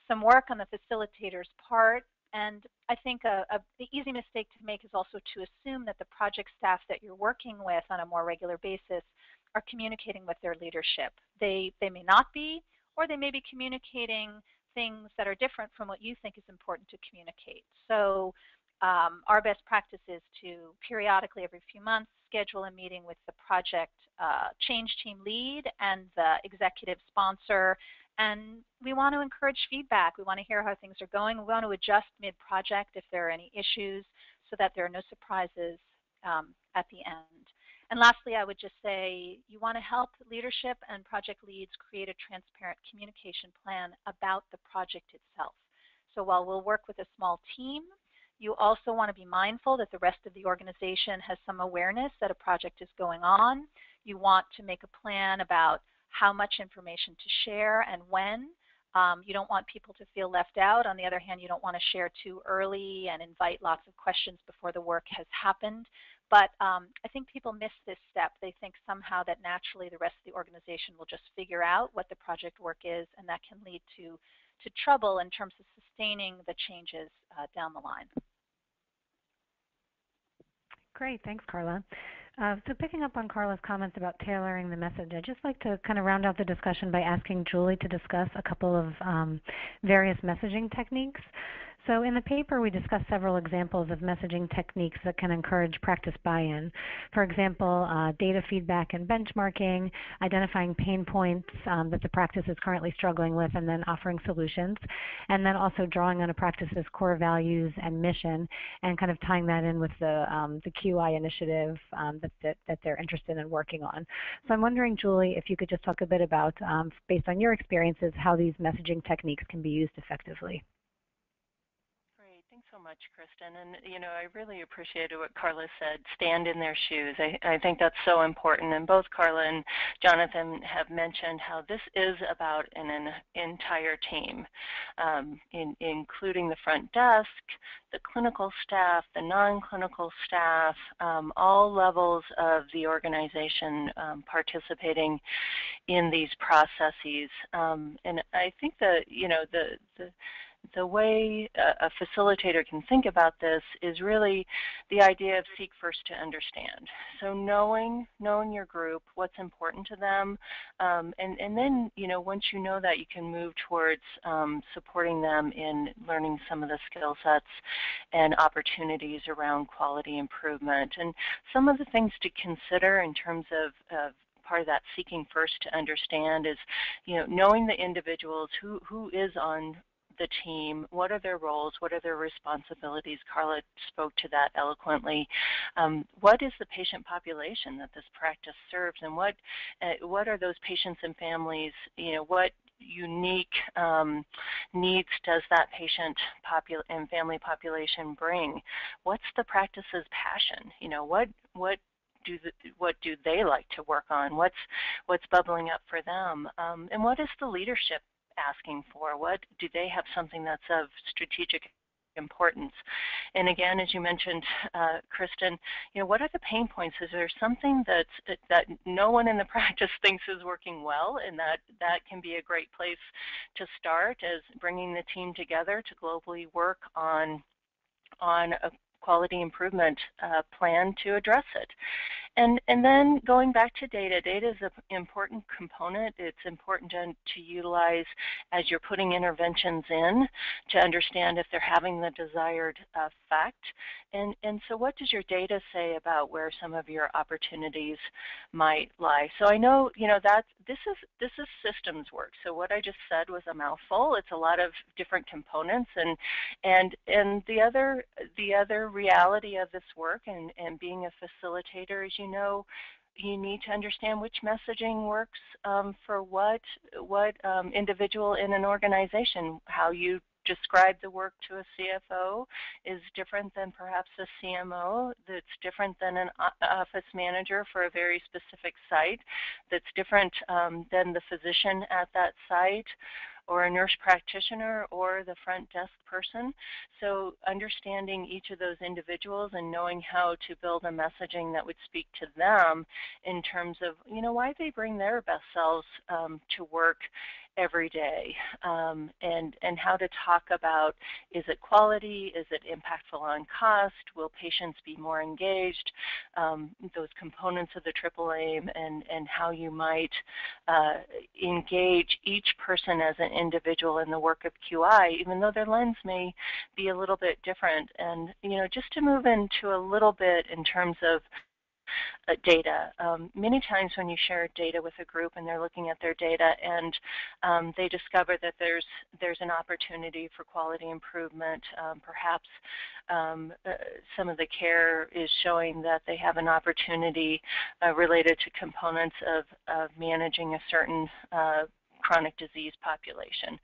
some work on the facilitator's part and I think a, a, the easy mistake to make is also to assume that the project staff that you're working with on a more regular basis are communicating with their leadership. They, they may not be, or they may be communicating things that are different from what you think is important to communicate. So um, our best practice is to periodically, every few months, schedule a meeting with the project uh, change team lead and the executive sponsor. And we want to encourage feedback. We want to hear how things are going. We want to adjust mid-project if there are any issues so that there are no surprises um, at the end. And lastly, I would just say you want to help leadership and project leads create a transparent communication plan about the project itself. So while we'll work with a small team, you also want to be mindful that the rest of the organization has some awareness that a project is going on. You want to make a plan about how much information to share and when. Um, you don't want people to feel left out. On the other hand, you don't want to share too early and invite lots of questions before the work has happened. But um, I think people miss this step. They think somehow that naturally the rest of the organization will just figure out what the project work is, and that can lead to, to trouble in terms of sustaining the changes uh, down the line. Great, thanks, Carla. Uh, so picking up on Carla's comments about tailoring the message, I'd just like to kind of round out the discussion by asking Julie to discuss a couple of um, various messaging techniques. So in the paper, we discuss several examples of messaging techniques that can encourage practice buy-in. For example, uh, data feedback and benchmarking, identifying pain points um, that the practice is currently struggling with, and then offering solutions. And then also drawing on a practice's core values and mission, and kind of tying that in with the, um, the QI initiative um, that, that, that, they're interested in working on. So I'm wondering, Julie, if you could just talk a bit about, um, based on your experiences, how these messaging techniques can be used effectively much, Kristen. And, you know, I really appreciated what Carla said, stand in their shoes. I, I think that's so important. And both Carla and Jonathan have mentioned how this is about an, an entire team, um, in, including the front desk, the clinical staff, the non-clinical staff, um, all levels of the organization um, participating in these processes. Um, and I think that, you know, the, the the way a, facilitator can think about this is really the idea of seek first to understand. So knowing knowing your group, what's important to them, um, and and then you know once you know that you can move towards um, supporting them in learning some of the skill sets and opportunities around quality improvement. And some of the things to consider in terms of, of part of that seeking first to understand is, you know, knowing the individuals who who is on the team? What are their roles? What are their responsibilities? Carla spoke to that eloquently. Um, what is the patient population that this practice serves, and what uh, what are those patients and families? You know, what unique um, needs does that patient and family population bring? What's the practice's passion? You know, what what do the, what do they like to work on? What's what's bubbling up for them? Um, and what is the leadership asking for? What do they have something that's of strategic importance? And again, as you mentioned, uh, Kristen, you know, what are the pain points? Is there something that's, that no one in the practice thinks is working well, and that that can be a great place to start as bringing the team together to globally work on on a quality improvement uh, plan to address it. And, and then going back to data, data is an important component. It's important to, to utilize as you're putting interventions in to understand if they're having the desired effect. And, and so what does your data say about where some of your opportunities might lie? So I know, you know, that this is, this is systems work. So what I just said was a mouthful. It's a lot of different components. And, and, and the, other, the other reality of this work and, and being a facilitator is you know you need to understand which messaging works um, for what what um, individual in an organization. How you describe the work to a CFO is different than perhaps a CMO. That's different than an office manager for a very specific site. That's different um, than the physician at that site or a nurse practitioner or the front desk person. So understanding each of those individuals and knowing how to build a messaging that would speak to them in terms of, you know, why they bring their best selves um, to work every day um, and, and how to talk about is it quality, is it impactful on cost, will patients be more engaged, um, those components of the triple aim and, and how you might uh, engage each person as an individual in the work of QI, even though their lens may be a little bit different. And, you know, just to move into a little bit in terms of uh, data. Um, many times when you share data with a group and they're looking at their data and um, they discover that there's there's an opportunity for quality improvement, um, perhaps um, uh, some of the care is showing that they have an opportunity uh, related to components of, of managing a certain uh, chronic disease population.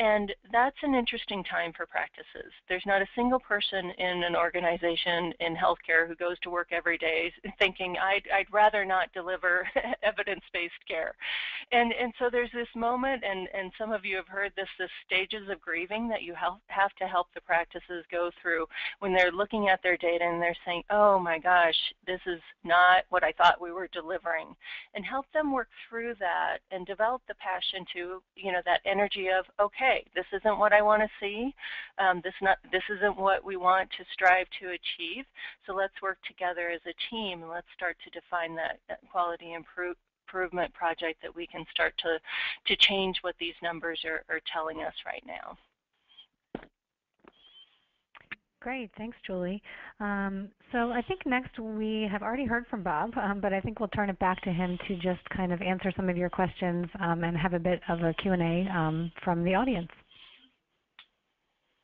And that's an interesting time for practices. There's not a single person in an organization in healthcare who goes to work every day thinking, I'd, I'd rather not deliver evidence-based care. And, and so there's this moment, and, and some of you have heard this, the stages of grieving that you have to help the practices go through when they're looking at their data and they're saying, oh my gosh, this is not what I thought we were delivering. And help them work through that and develop the passion into you know that energy of okay, this isn't what I want to see. Um, this not this isn't what we want to strive to achieve. So let's work together as a team and let's start to define that, that quality improve, improvement project that we can start to to change what these numbers are, are telling us right now. Great, thanks, Julie. Um, so I think next we have already heard from Bob, um, but I think we'll turn it back to him to just kind of answer some of your questions um, and have a bit of a Q&A um, from the audience.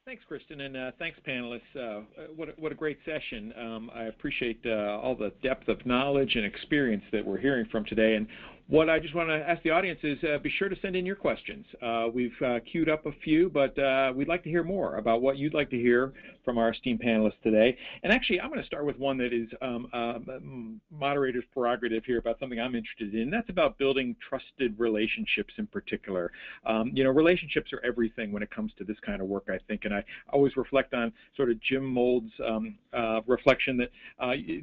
Thanks, Kristen, and uh, thanks, panelists. Uh, what, a, what a great session. Um, I appreciate uh, all the depth of knowledge and experience that we're hearing from today. And what I just want to ask the audience is uh, be sure to send in your questions. Uh, we've uh, queued up a few, but uh, we'd like to hear more about what you'd like to hear from our esteemed panelists today. And actually, I'm going to start with one that is um, uh, moderator's prerogative here about something I'm interested in. That's about building trusted relationships in particular. Um, you know, relationships are everything when it comes to this kind of work, I think. And I always reflect on sort of Jim Mold's um, uh, reflection that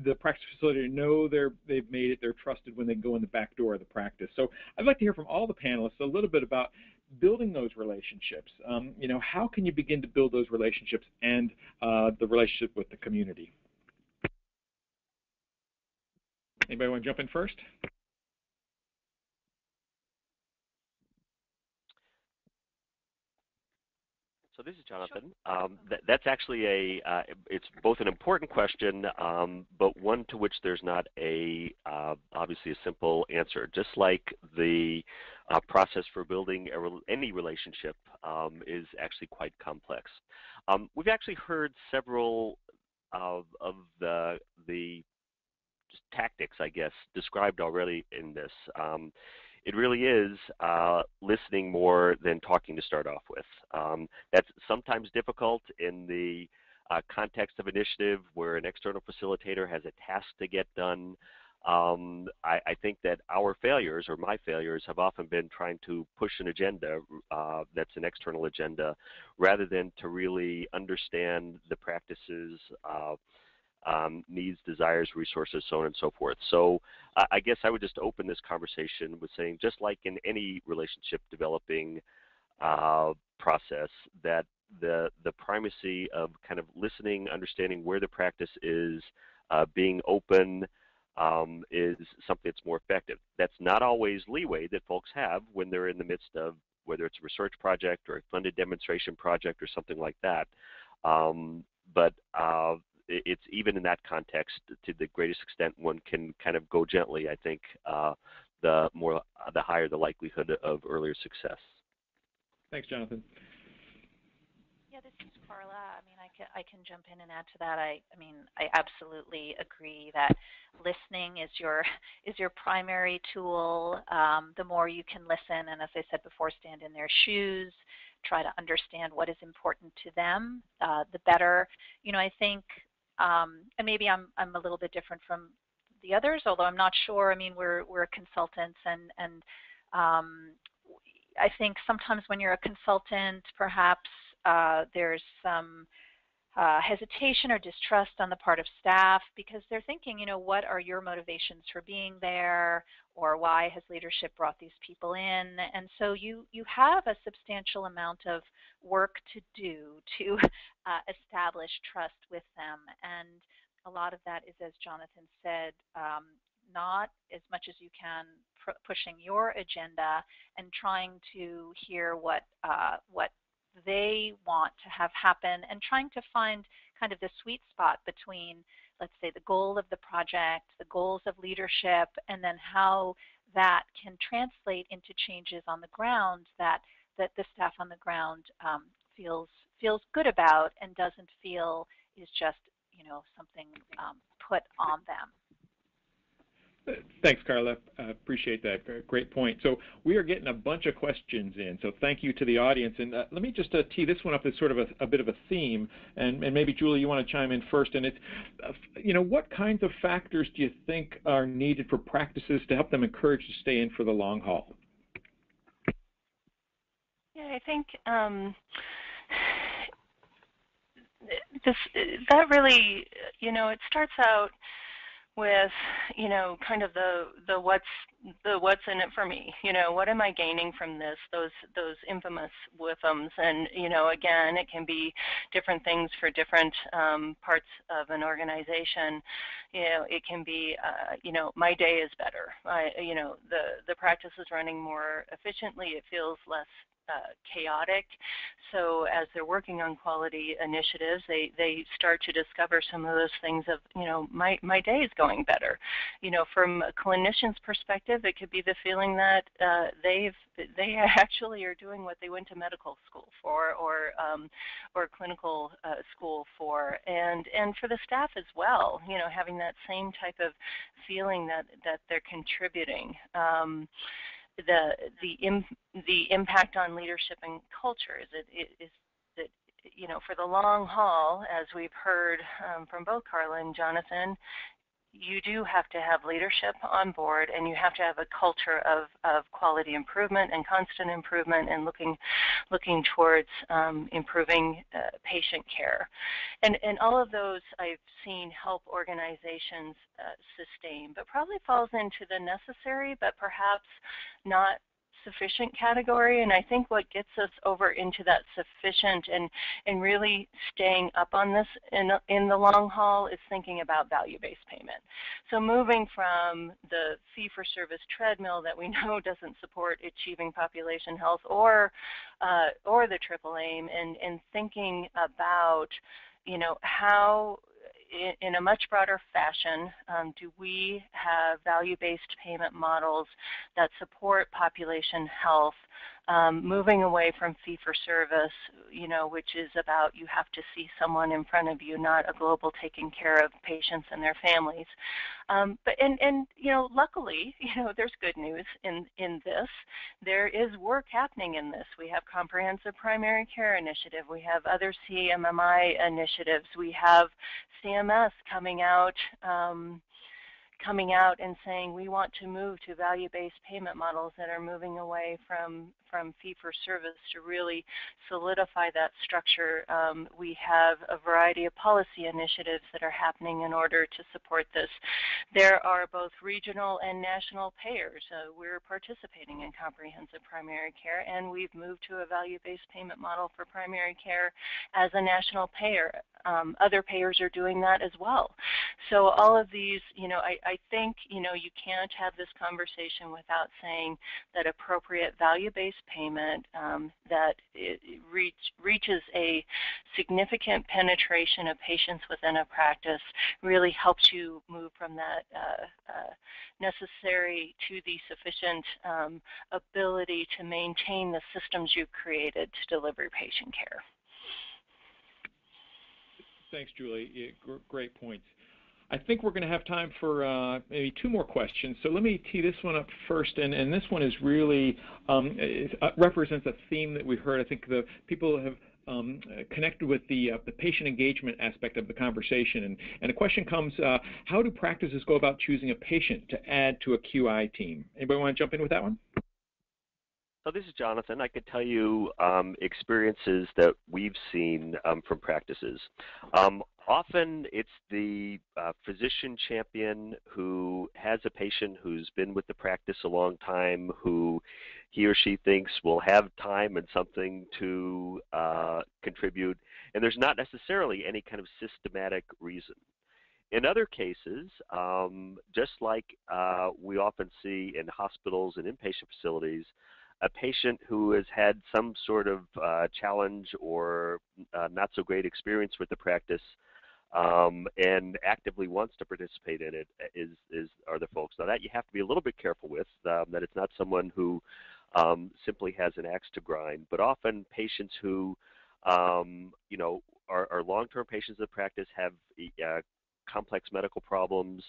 the practice facility know they're, they've made it, they're trusted when they go in the back door of the practice. So I'd like to hear from all the panelists a little bit about building those relationships. Um, you know, how can you begin to build those relationships and uh, the relationship with the community? Anybody want to jump in first? So this is Jonathan. Um, th that's actually a, uh, it's both an important question, um, but one to which there's not a, uh, obviously a simple answer. Just like the uh, process for building re any relationship um, is actually quite complex. Um, we've actually heard several of, of the, the tactics, I guess, described already in this. Um, it really is uh, listening more than talking to start off with. Um, that's sometimes difficult in the uh, context of initiative where an external facilitator has a task to get done. Um, I, I, think that our failures, or my failures, have often been trying to push an agenda uh, that's an external agenda rather than to really understand the practices uh, um, needs, desires, resources, so on and so forth. So I guess I would just open this conversation with saying, just like in any relationship developing uh, process, that the the primacy of kind of listening, understanding where the practice is, uh, being open, um, is something that's more effective. That's not always leeway that folks have when they're in the midst of whether it's a research project or a funded demonstration project or something like that. Um, but uh, it's even in that context, to the greatest extent, one can kind of go gently. I think uh, the more, uh, the higher the likelihood of earlier success. Thanks, Jonathan. Yeah, this is Carla. I mean, I can I can jump in and add to that. I I mean, I absolutely agree that listening is your is your primary tool. Um, the more you can listen, and as I said before, stand in their shoes try to understand what is important to them, uh, the better. You know, I think um, and maybe I'm, I'm a little bit different from the others, although I'm not sure. I mean, we're, we're consultants and, and um, I think sometimes when you're a consultant, perhaps uh, there's some uh, hesitation or distrust on the part of staff because they're thinking, you know, what are your motivations for being there or why has leadership brought these people in? And so you, you have a substantial amount of work to do to uh, establish trust with them. And a lot of that is, as Jonathan said, um, not as much as you can pushing your agenda and trying to hear what uh, what they want to have happen and trying to find kind of the sweet spot between, let's say, the goal of the project, the goals of leadership, and then how that can translate into changes on the ground that, that the staff on the ground um, feels, feels good about and doesn't feel is just you know, something um, put on them. Thanks, Carla. Uh, appreciate that. Great point. So we are getting a bunch of questions in. So thank you to the audience. And uh, let me just uh, tee this one up as sort of a, a bit of a theme. And, and, maybe Julie, you want to chime in first. And it's, uh, you know, what kinds of factors do you think are needed for practices to help them encourage to stay in for the long haul? Yeah, I think. Um, this that really, you know, it starts out with you know kind of the the what's the what's in it for me you know what am i gaining from this those those infamous WIFMs and you know again it can be different things for different um, parts of an organization. You know it can be uh, you know my day is better. I, you know the the practice is running more efficiently. It feels less uh, chaotic. So as they're working on quality initiatives, they, they start to discover some of those things of, you know, my, my day is going better. You know, from a clinician's perspective, it could be the feeling that uh, they've they actually are doing what they went to medical school for or um, or clinical uh, school for and and for the staff as well you know having that same type of feeling that that they're contributing um, the the Im, the impact on leadership and culture? Is it is that you know for the long haul, as we've heard um, from both Carla and Jonathan, you do have to have leadership on board and you have to have a culture of, of quality improvement and constant improvement and looking looking towards um, improving uh, patient care. And, and all of those I've seen help organizations uh, sustain, but probably falls into the necessary but perhaps not sufficient category. And I think what gets us over into that sufficient and, and really staying up on this in, in the long haul is thinking about value-based payment. So moving from the fee-for-service treadmill that we know doesn't support achieving population health or, uh, or the triple aim and, and thinking about you know, how in a much broader fashion, um, do we have value-based payment models that support population health um, moving away from fee for service, you know, which is about you have to see someone in front of you, not a global taking care of patients and their families. Um, but and and you know, luckily, you know, there's good news in in this. There is work happening in this. We have comprehensive primary care initiative. We have other CMMI initiatives. We have CMS coming out. Um, coming out and saying we want to move to value-based payment models that are moving away from, from fee-for-service to really solidify that structure. Um, we have a variety of policy initiatives that are happening in order to support this. There are both regional and national payers. Uh, we're participating in comprehensive primary care and we've moved to a value-based payment model for primary care as a national payer. Um, other payers are doing that as well. So all of these, you know, I, I think, you know, you can't have this conversation without saying that appropriate value-based payment um, that reach, reaches a significant penetration of patients within a practice really helps you move from that uh, uh, necessary to the sufficient um, ability to maintain the systems you've created to deliver patient care. Thanks, Julie. great points. I think we're going to have time for uh, maybe two more questions. So let me tee this one up first, and, and this one is really um, uh, represents a theme that we've heard. I think the people have um, connected with the, uh, the patient engagement aspect of the conversation. And, and the question comes, uh, how do practices go about choosing a patient to add to a QI team? Anybody want to jump in with that one? So this is Jonathan. I could tell you um, experiences that we've seen um, from practices. Often it's the uh, physician champion who has a patient who's been with the practice a long time, who he or she thinks will have time and something to uh, contribute, and there's not necessarily any kind of systematic reason. In other cases, um, just like uh, we often see in hospitals and inpatient facilities, a patient who has had some sort of uh, challenge or uh, not so great experience with the practice um, and actively wants to participate in it is, is are the folks. Now that you have to be a little bit careful with, um, that it's not someone who um, simply has an axe to grind, but often patients who, um, you know, are, are long-term patients of practice have uh, complex medical problems,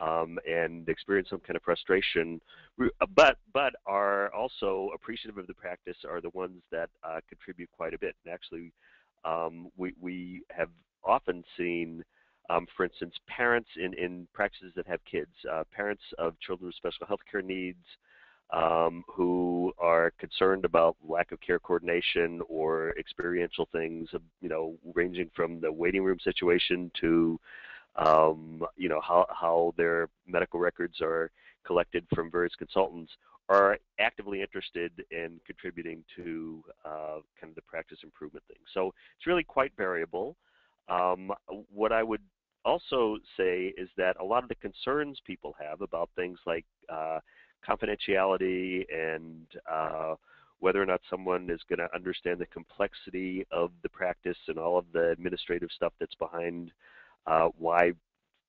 um, and experience some kind of frustration, uh, but but are also appreciative of the practice are the ones that uh, contribute quite a bit. And actually, um, we we have often seen. Um, for instance, parents in, in practices that have kids, uh, parents of children with special health care needs, um, who are concerned about lack of care coordination or experiential things, you know, ranging from the waiting room situation to um, you know, how, how their medical records are collected from various consultants are actively interested in contributing to uh, kind of the practice improvement thing. So it's really quite variable. Um, what I would also say is that a lot of the concerns people have about things like uh, confidentiality and uh, whether or not someone is going to understand the complexity of the practice and all of the administrative stuff that's behind uh, why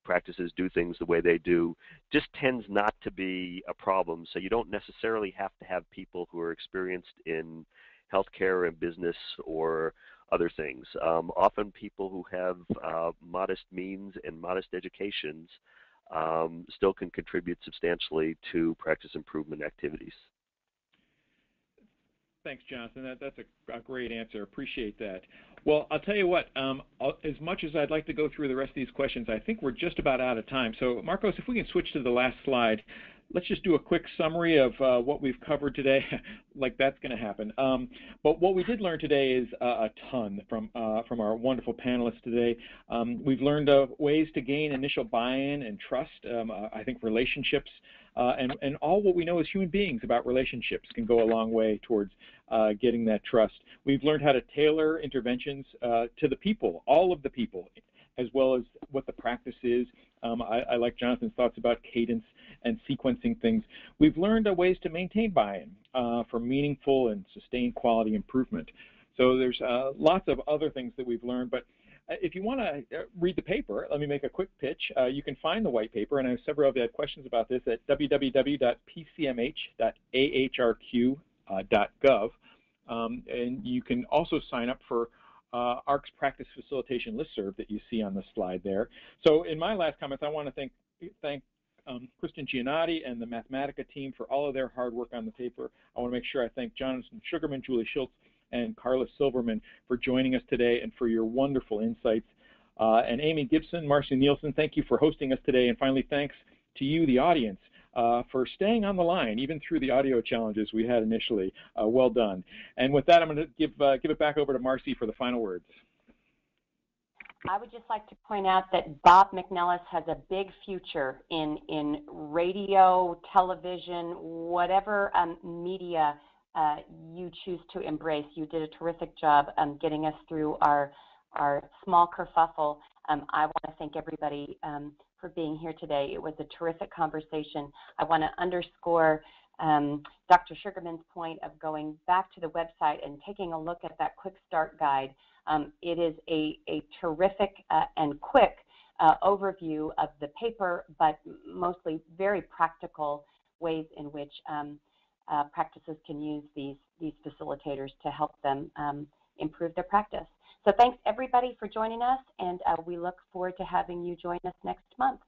practices do things the way they do just tends not to be a problem. So you don't necessarily have to have people who are experienced in healthcare and business or other things. Um, often people who have uh, modest means and modest educations um, still can contribute substantially to practice improvement activities. Thanks, Jonathan. That, that's a, a, great answer. Appreciate that. Well, I'll tell you what, um, as much as I'd like to go through the rest of these questions, I think we're just about out of time. So, Marcos, if we can switch to the last slide, let's just do a quick summary of uh, what we've covered today, like that's going to happen. Um, but what we did learn today is uh, a ton from uh, from our wonderful panelists today. Um, we've learned ways to gain initial buy-in and trust. Um, uh, I think relationships uh, and, and all what we know as human beings about relationships can go a long way towards uh, getting that trust. We've learned how to tailor interventions to the people, all of the people, as well as what the practice is. Um, I, I, like Jonathan's thoughts about cadence and sequencing things. We've learned ways to maintain buy-in uh, for meaningful and sustained quality improvement. So there's uh, lots of other things that we've learned, but uh, if you want to uh, read the paper, let me make a quick pitch. Uh, you can find the white paper, and I have several of you had questions about this at www.pcmh.ahrq.gov. Um, and you can also sign up for uh, AHRQ's practice facilitation listserv that you see on the slide there. So in my last comments, I want to thank, thank um, Kristen Geonnotti and the Mathematica team for all of their hard work on the paper. I want to make sure I thank Jonathan Sugarman, Julie Schilz, and Carla Silverman for joining us today and for your wonderful insights. Uh, and Amy Gibson, Marci Nielsen, thank you for hosting us today. And finally, thanks to you, the audience, uh, for staying on the line, even through the audio challenges we had initially. Uh, well done. And with that, I'm going to give, uh, give it back over to Marci for the final words. I would just like to point out that Bob McNellis has a big future in, in radio, television, whatever um, media uh, you choose to embrace. You did a terrific job um, getting us through our our small kerfuffle. Um, I want to thank everybody um, for being here today. It was a terrific conversation. I want to underscore um, Dr. Sugarman's point of going back to the website and taking a look at that quick start guide. Um, it is a, a terrific uh, and quick uh, overview of the paper, but mostly very practical ways in which um, uh, practices can use these, these facilitators to help them um, improve their practice. So thanks everybody for joining us, and uh, we look forward to having you join us next month.